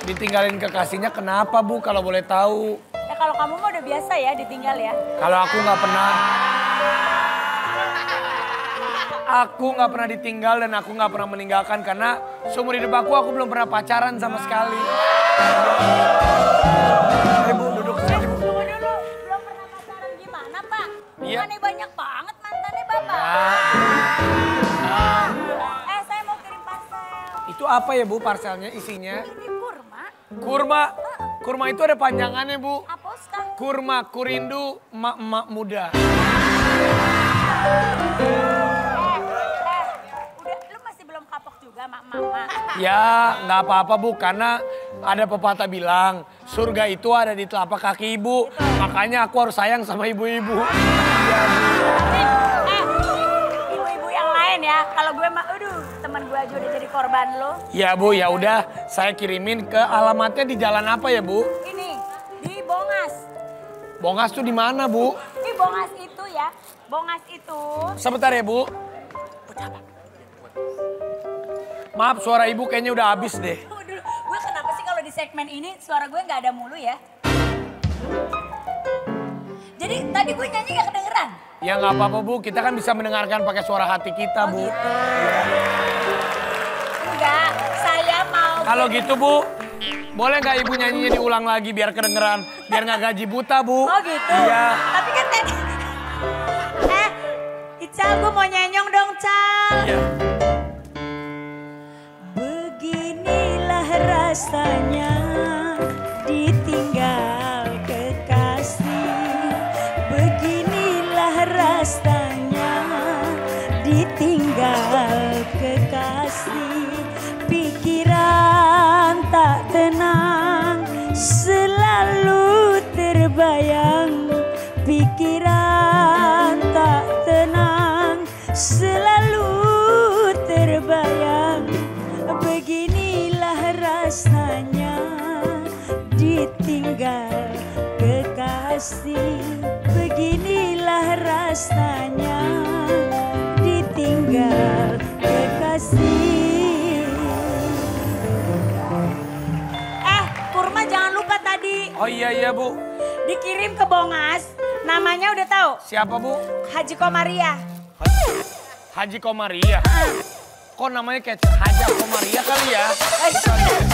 Ditinggalin kekasihnya kenapa Bu kalau boleh tahu? Ya kalau kamu mah udah biasa ya ditinggal ya. Kalau aku nggak pernah. Aku nggak pernah ditinggal dan aku nggak pernah meninggalkan karena seumur hidup aku aku belum pernah pacaran sama sekali. Eh Bu, duduk sini Bu. Tunggu dulu, belum pernah pacaran gimana Pak? Iya. Banyak banget mantannya Bapak. Ah, Eh saya mau kirim parcel. itu apa ya Bu parcelnya isinya? Ini kurma, Kurma. Itu ada panjangannya Bu. aposka. Kurma, kurindu, emak-emak muda. Eh, eh, udah lu masih belum kapok juga mak mama. Ya, nggak apa-apa Bu, karena ada pepatah bilang surga itu ada di telapak kaki ibu. Makanya aku harus sayang sama ibu-ibu. Iya, Bu. Tapi, ya. Kalau gue mah, aduh, teman gue aja udah jadi korban lo. Ya Bu, ya udah saya kirimin ke alamatnya di jalan apa ya Bu? Ini di Bongas. Bongas tuh di mana Bu? Di Bongas itu ya. Bongas itu. Sebentar ya Bu. Maaf suara ibu kayaknya udah habis deh. Gue kenapa sih kalau di segmen ini suara gue nggak ada mulu ya? Jadi tadi gue nyanyi gak kedengeran? Ya nggak apa-apa Bu, kita kan bisa mendengarkan pakai suara hati kita Bu. Enggak, saya mau... Kalau gitu Bu, boleh nggak ibu nyanyinya diulang lagi biar kedengeran, biar nggak gaji buta Bu? Oh gitu? Iya. Tapi kan tadi... eh, Ical gue mau nyenyong dong, Cal. Iya. Ditinggal kekasih. Pikiran tak tenang selalu terbayang. Pikiran tak tenang selalu terbayang. Beginilah rasanya ditinggal kekasih. Beginilah rasanya. Eh, kurma jangan lupa tadi Oh iya iya Bu. dikirim ke Bongas. Namanya udah tahu, Siapa Bu? Haji Komaria. Haji Komaria. Kok namanya kayak Haja Komaria kali ya? Waduh.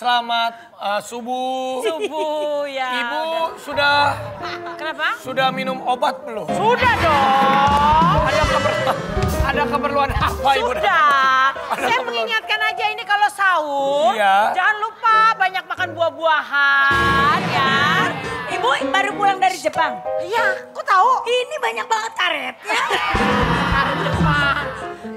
Selamat uh, subuh. subuh ya. Ibu sudah Kenapa? sudah minum obat belum? Sudah dong. Ada keperluan, ada keperluan apa Ibu? Sudah. Ada Saya keperluan. mengingatkan aja ini kalau sahur, Iya. jangan lupa banyak makan buah-buahan ya. Ibu baru pulang dari Jepang. Iya, kok tahu? Ini banyak banget karet. Hari Jepang.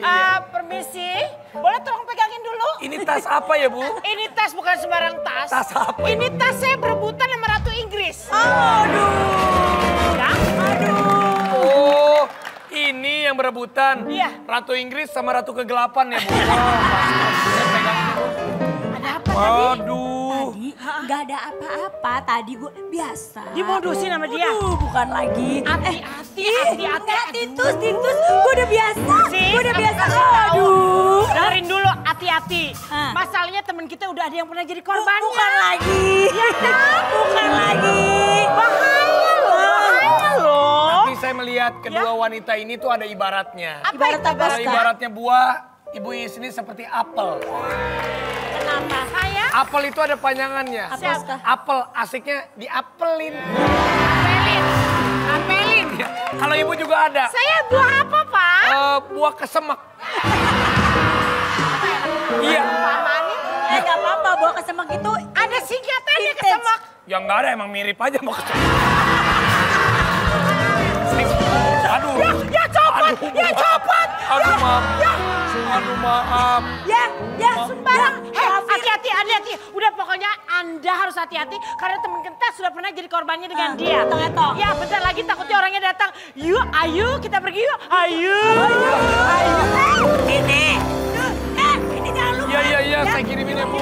Eh, permisi, boleh tolong pegangin dulu? Ini tas apa ya Bu? Ini tas bukan sembarang tas. Tas apa Ini tas saya berebutan sama Ratu Inggris. Aduh. Ya? Aduh. Oh, ini yang berebutan. Iya. Ratu Inggris sama Ratu Kegelapan ya Bu? Oh, saya pegang. Ada apa Waduh. Tadi nggak ada apa-apa. Tadi gue biasa. Dimodusin sama dia. Aduh, bukan lagi. Hati-hati, Ih, hati-hati. enggak, Titus, Titus. Gue udah biasa. Gue udah biasa. Aduh. Dengerin dulu, hati-hati. Ah. Masalahnya temen kita udah ada yang pernah jadi korbannya. Bukan lagi. Iya kan? Bukan lagi. Bahaya loh, bahaya loh. Tapi saya melihat kedua wanita ini tuh ada ibaratnya. Apa Ibarat itu, apa, ibaratnya buah, Ibu Is ini seperti apel. Kenapa? Saya Apel itu ada panjangannya. Apa, Ska? Apel asiknya diapelin. apelin. Apelin. Ya, Kalau ibu juga ada. Saya buah apa, Pak? Eh, buah kesemek. Iya. Apaan ini? Eh nggak apa-apa. Buah kesemek itu Ada singkatannya kesemak. Ya nggak ada emang mirip aja mau kesemek. Maaf. Ya, ya, Sembarang. ya, Hei, hati-hati, hati-hati. Udah pokoknya Anda harus hati-hati karena temen kita sudah pernah jadi korbannya dengan Ah, dia. eto-eto. Ya, bentar lagi takutnya orangnya datang. Yuk, ayo kita pergi yuk. Ayo. Ayo. Ini, eh, ini iya saya kirimin ya Bu.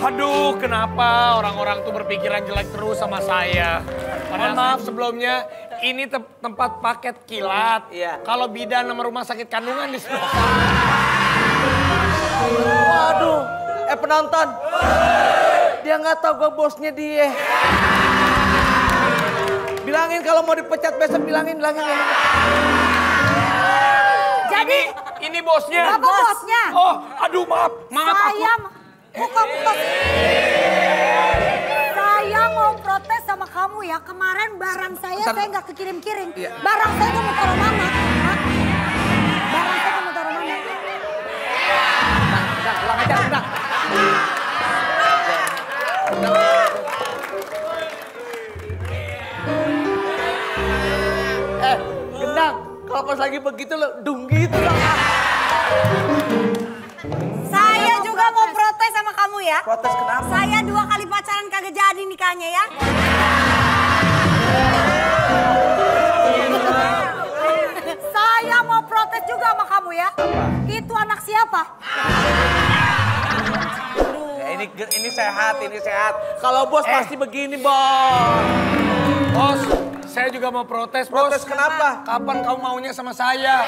Aduh, kenapa orang-orang tuh berpikiran jelek terus sama saya? Mohon maaf sebelumnya, ini te- tempat paket kilat. Iya. Kalau bidan nama rumah sakit kandungan di sebelah. Waduh, eh penonton. Dia nggak tahu gue bosnya dia. Bilangin kalau mau dipecat besok bilangin, bilangin. bilangin. Jadi Ini, ini bosnya. Bapak bosnya. Oh, aduh maaf, maaf aku. saya bukan bukan. Saya mau protes sama kamu ya. Kemarin barang saya Bentar. saya nggak kekirim-kirim. Iya. Barang saya kamu taruh mana? Hah? Barang saya kamu taruh mana? Udah, pulang aja, udah. Eh, gendang. Kalau pas lagi begitu lo dung gitu dong. Saya juga mau protes sama kamu ya. Protes kenapa? Saya dua kali pacaran kagak jadi nikahnya ya. Kamu ya. Itu anak siapa? Ya, ini ini sehat, ini sehat. Kalau bos pasti begini, bos. Bos, saya juga mau protes, bos. Protes kenapa? Kapan kamu maunya sama saya?